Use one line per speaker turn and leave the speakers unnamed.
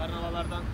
karnavalardan